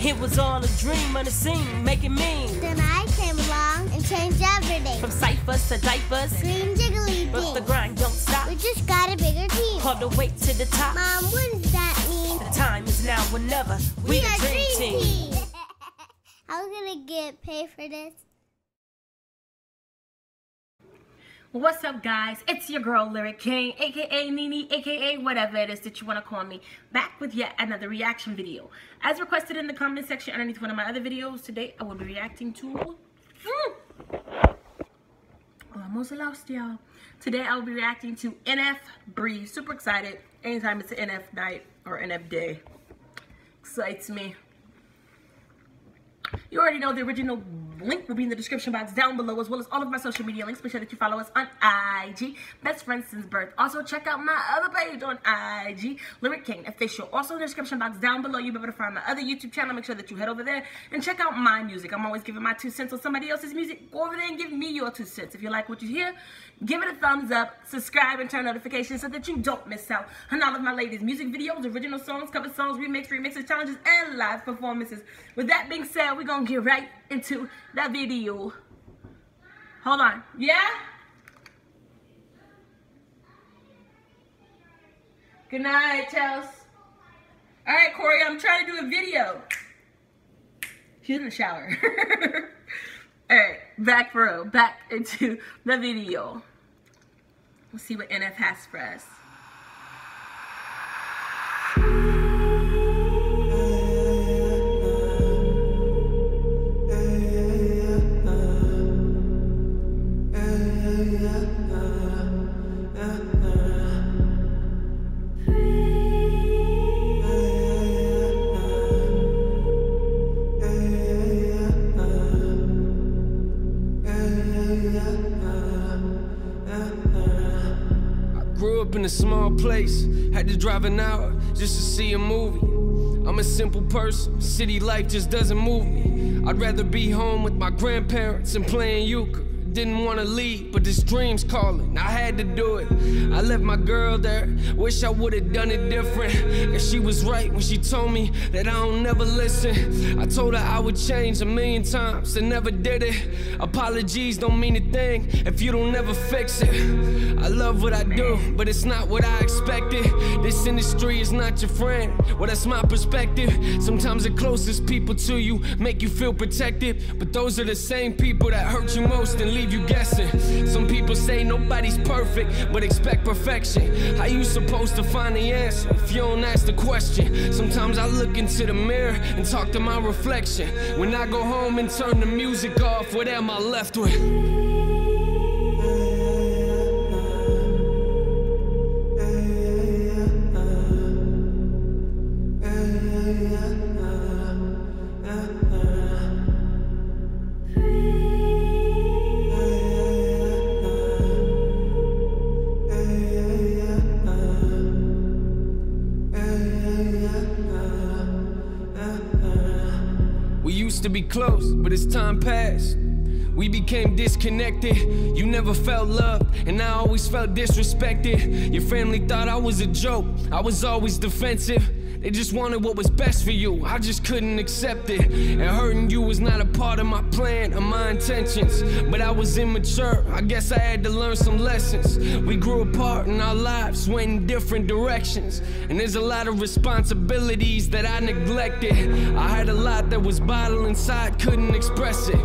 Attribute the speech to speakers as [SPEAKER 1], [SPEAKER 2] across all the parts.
[SPEAKER 1] It was all a dream on the scene, making mean.
[SPEAKER 2] Then I came along and changed everything.
[SPEAKER 1] From ciphers to diapers,
[SPEAKER 2] Green jiggly
[SPEAKER 1] but the grind don't stop.
[SPEAKER 2] We just got a bigger team.
[SPEAKER 1] All the way to the top.
[SPEAKER 2] Mom, what does that mean?
[SPEAKER 1] The time is now or never. We, the
[SPEAKER 2] are
[SPEAKER 1] dream team.
[SPEAKER 2] How can I get paid for this?
[SPEAKER 3] What's up, guys? It's your girl, Lyric Kane, aka Nini, aka whatever it is that you want to call me, back with yet another reaction video. As requested in the comment section underneath one of my other videos, today I will be reacting to. Oh, almost lost, y'all. Today I will be reacting to NF Breathe. Super excited. Anytime it's an NF night or NF day, excites me. You already know the original link will be in the description box down below, as well as all of my social media links. Make sure that you follow us on IG, Best Friends Since Birth. Also, check out my other page on IG, Lyric Kane Official. Also, in the description box down below, you'll be able to find my other YouTube channel. Make sure that you head over there and check out my music. I'm always giving my two cents on somebody else's music. Go over there and give me your two cents. If you like what you hear, give it a thumbs up, subscribe, and turn notifications so that you don't miss out on all of my latest music videos, original songs, cover songs, remix, remixes, challenges, and live performances. With that being said, we're going to get right into that video. Hold on. Yeah? Good night, Chels. All right, Corey, I'm trying to do a video. She's in the shower. All right, back for real. Back into the video. Let's see what NF has for us.
[SPEAKER 4] To drive an hour just to see a movie. I'm a simple person, city life just doesn't move me. I'd rather be home with my grandparents and playing euchre. Didn't wanna leave, but this dream's calling. I had to do it. I left my girl there. Wish I would've done it different. Cause she was right when she told me that I don't never listen. I told her I would change a million times and never did it. Apologies don't mean a thing if you don't ever fix it. I love what I do, but it's not what I expected. This industry is not your friend. Well, that's my perspective. Sometimes the closest people to you make you feel protected, but those are the same people that hurt you most and leave you guessing. Some people say nobody's perfect, but expect perfection. How you supposed to find the answer if you don't ask the question? Sometimes I look into the mirror and talk to my reflection. When I go home and turn the music off, what am I left with? Used to be close, but as time passed, we became disconnected. You never felt loved, and I always felt disrespected. Your family thought I was a joke, I was always defensive. They just wanted what was best for you, I just couldn't accept it. And hurting you was not a part of my plan or my intentions. But I was immature, I guess I had to learn some lessons. We grew apart and our lives went in different directions. And there's a lot of responsibilities that I neglected. I had a lot that was bottled inside, couldn't express it.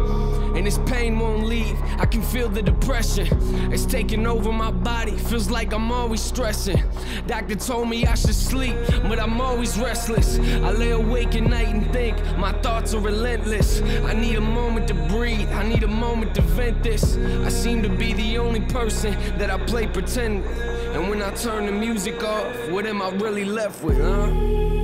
[SPEAKER 4] And this pain won't leave. I can feel the depression. It's taking over my body. Feels like I'm always stressing. Doctor told me I should sleep, but I'm always restless. I lay awake at night and think my thoughts are relentless. I need a moment to breathe. I need a moment to vent this. I seem to be the only person that I play pretend with. And when I turn the music off, what am I really left with, huh?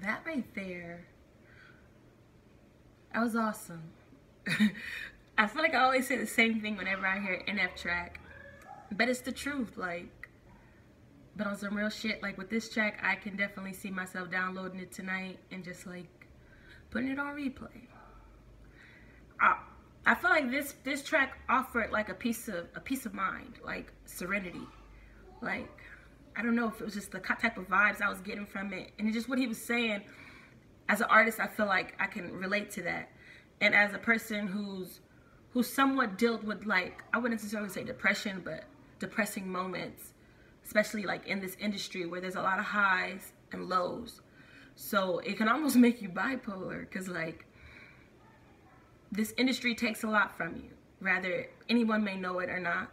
[SPEAKER 3] That right there. That was awesome. I feel like I always say the same thing whenever I hear an NF track, but it's the truth. Like, but on some real shit, like with this track, I can definitely see myself downloading it tonight and just like putting it on replay. I, I feel like this this track offered like a piece of a peace of mind, like serenity, like I don't know if it was just the type of vibes I was getting from it, and just what he was saying. As an artist, I feel like I can relate to that, and as a person who's who somewhat dealt with like I wouldn't necessarily say depression, but depressing moments, especially like in this industry where there's a lot of highs and lows. So it can almost make you bipolar because like this industry takes a lot from you. Rather anyone may know it or not.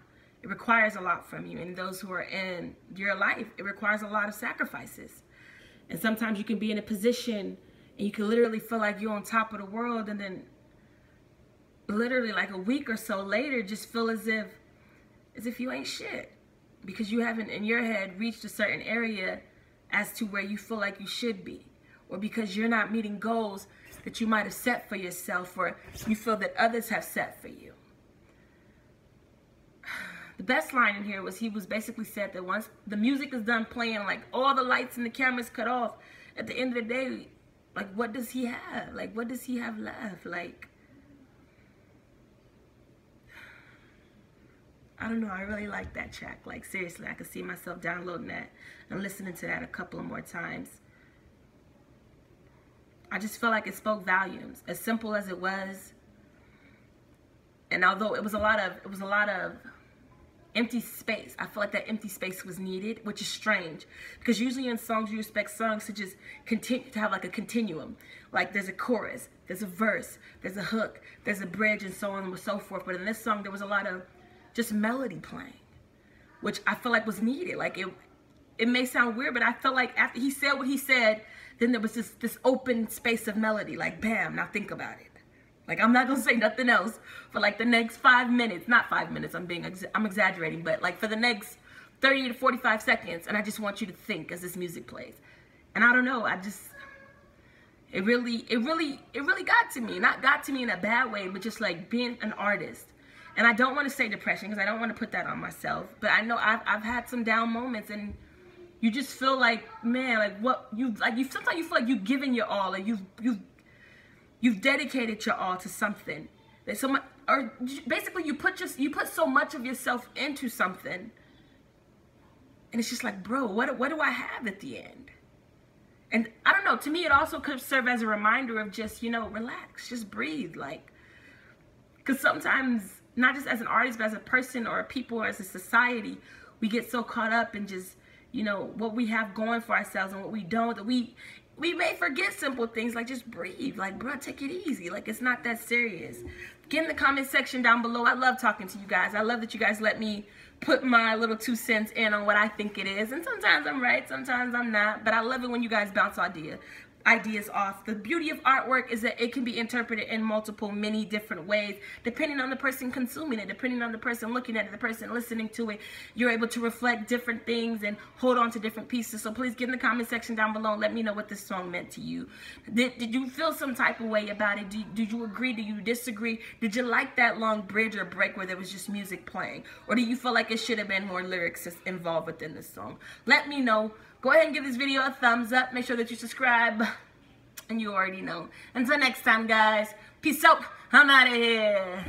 [SPEAKER 3] It requires a lot from you. And those who are in your life, it requires a lot of sacrifices. And sometimes you can be in a position and you can literally feel like you're on top of the world and then literally like a week or so later just feel as if as if you ain't shit because you haven't in your head reached a certain area as to where you feel like you should be or because you're not meeting goals that you might have set for yourself or you feel that others have set for you the best line in here was he was basically said that once the music is done playing like all the lights and the cameras cut off at the end of the day like what does he have like what does he have left like I don't know. I really like that track. Like, seriously, I could see myself downloading that and listening to that a couple of more times. I just feel like it spoke volumes. As simple as it was. And although it was a lot of, it was a lot of empty space. I feel like that empty space was needed, which is strange. Because usually in songs, you expect songs to just continue, to have like a continuum. Like there's a chorus, there's a verse, there's a hook, there's a bridge, and so on and so forth. But in this song, there was a lot of just melody playing, which I feel like was needed. Like it, it may sound weird, but I felt like after he said what he said, then there was this this open space of melody. Like bam, now think about it. Like I'm not gonna say nothing else for like the next five minutes. Not five minutes. I'm being I'm exaggerating, but like for the next 30 to 45 seconds, and I just want you to think as this music plays. And I don't know. I just it really it really it really got to me. Not got to me in a bad way, but just like being an artist and I don't want to say depression because I don't want to put that on myself. But I know I've, I've had some down moments and you just feel like, man, like what you like you sometimes you feel like you've given your all and you've you've you've dedicated your all to something. That so much or basically you put just you put so much of yourself into something. And it's just like, bro, what what do I have at the end? And I don't know, to me it also could serve as a reminder of just, you know, relax, just breathe like cuz sometimes not just as an artist, but as a person or a people or as a society, we get so caught up in just, you know, what we have going for ourselves and what we don't that we we may forget simple things like just breathe. Like, bro, take it easy. Like, it's not that serious. Get in the comment section down below. I love talking to you guys. I love that you guys let me put my little two cents in on what I think it is. And sometimes I'm right, sometimes I'm not. But I love it when you guys bounce idea ideas off. The beauty of artwork is that it can be interpreted in multiple, many different ways, depending on the person consuming it, depending on the person looking at it, the person listening to it. You're able to reflect different things and hold on to different pieces. So please get in the comment section down below and let me know what this song meant to you. Did, did you feel some type of way about it? Did, did you agree? Did you disagree? Did you like that long bridge or break where there was just music playing? Or do you feel like it should have been more lyrics involved within the song? Let me know. Go ahead and give this video a thumbs up. Make sure that you subscribe. And you already know. Until next time, guys. Peace out. I'm out of here.